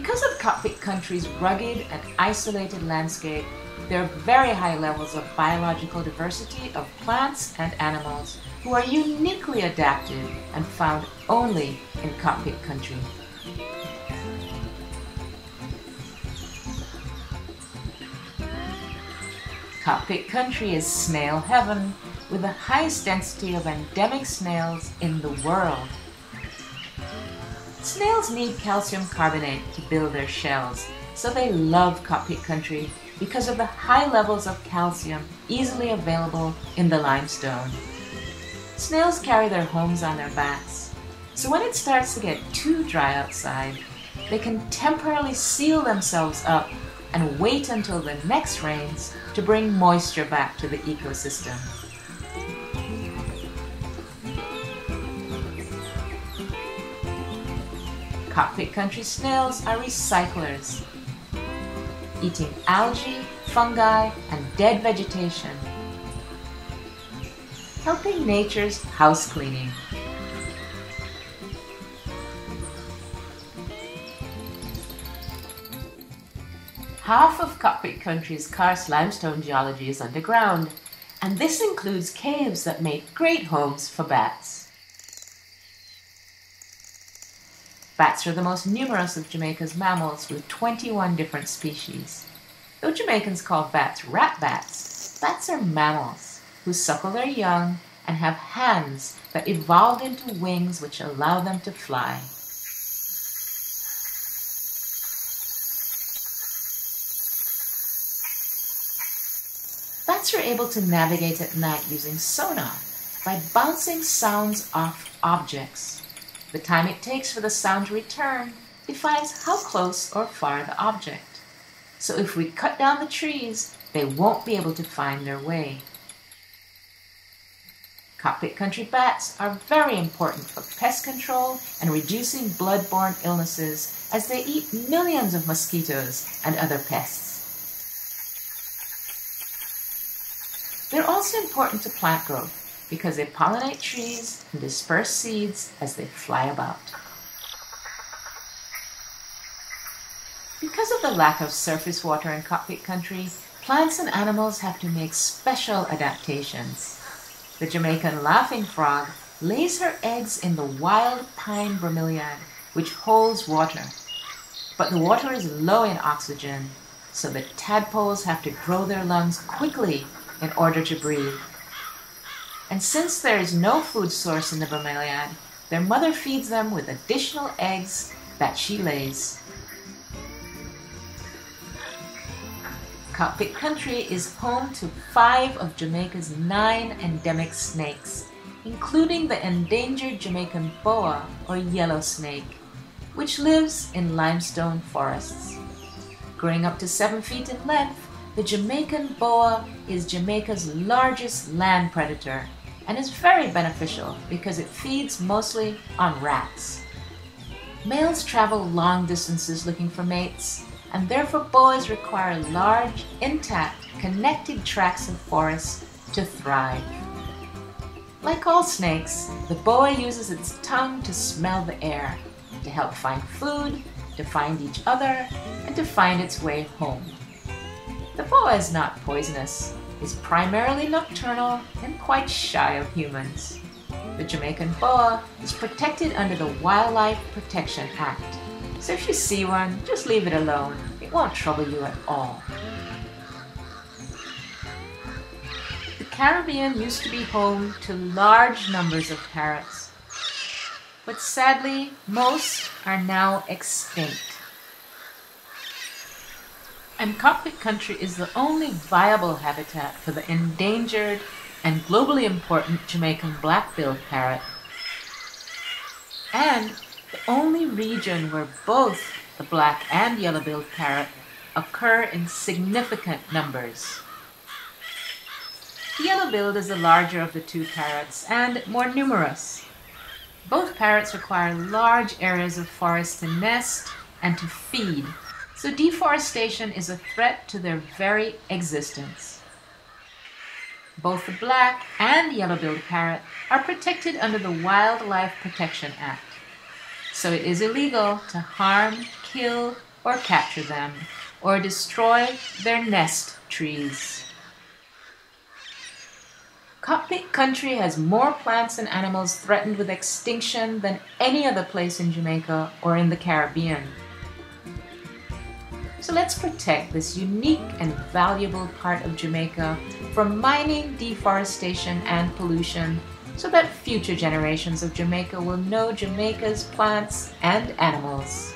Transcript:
Because of Cockpit Country's rugged and isolated landscape, there are very high levels of biological diversity of plants and animals who are uniquely adapted and found only in Cockpit Country. Cockpit Country is snail heaven with the highest density of endemic snails in the world. Snails need calcium carbonate to build their shells, so they love Cockpit Country because of the high levels of calcium easily available in the limestone. Snails carry their homes on their backs, so when it starts to get too dry outside, they can temporarily seal themselves up and wait until the next rains to bring moisture back to the ecosystem. Cockpit country snails are recyclers, eating algae, fungi, and dead vegetation, helping nature's house cleaning. Half of Cockpit Country's karst limestone geology is underground, and this includes caves that make great homes for bats. Bats are the most numerous of Jamaica's mammals with 21 different species. Though Jamaicans call bats rat bats, bats are mammals who suckle their young and have hands that evolved into wings which allow them to fly. Bats are able to navigate at night using sonar by bouncing sounds off objects. The time it takes for the sound to return defines how close or far the object. So if we cut down the trees, they won't be able to find their way. Cockpit country bats are very important for pest control and reducing blood-borne illnesses as they eat millions of mosquitoes and other pests. They're also important to plant growth because they pollinate trees and disperse seeds as they fly about. Because of the lack of surface water in cockpit country, plants and animals have to make special adaptations. The Jamaican laughing frog lays her eggs in the wild pine bromeliad, which holds water. But the water is low in oxygen, so the tadpoles have to grow their lungs quickly in order to breathe. And since there is no food source in the bromeliad, their mother feeds them with additional eggs that she lays. Cockpit Country is home to five of Jamaica's nine endemic snakes, including the endangered Jamaican boa or yellow snake, which lives in limestone forests. Growing up to seven feet in length, the Jamaican boa is Jamaica's largest land predator and is very beneficial because it feeds mostly on rats. Males travel long distances looking for mates, and therefore boas require large, intact, connected tracts of forest to thrive. Like all snakes, the boa uses its tongue to smell the air, to help find food, to find each other, and to find its way home. The boa is not poisonous, is primarily nocturnal, and quite shy of humans. The Jamaican boa is protected under the Wildlife Protection Act, so if you see one, just leave it alone. It won't trouble you at all. The Caribbean used to be home to large numbers of parrots, but sadly, most are now extinct and Cockpit Country is the only viable habitat for the endangered and globally important Jamaican black-billed parrot, and the only region where both the black and yellow-billed parrot occur in significant numbers. The yellow-billed is the larger of the two parrots and more numerous. Both parrots require large areas of forest to nest and to feed so deforestation is a threat to their very existence. Both the black and yellow-billed parrot are protected under the Wildlife Protection Act. So it is illegal to harm, kill, or capture them or destroy their nest trees. Cockpit Country has more plants and animals threatened with extinction than any other place in Jamaica or in the Caribbean. So let's protect this unique and valuable part of Jamaica from mining, deforestation, and pollution so that future generations of Jamaica will know Jamaica's plants and animals.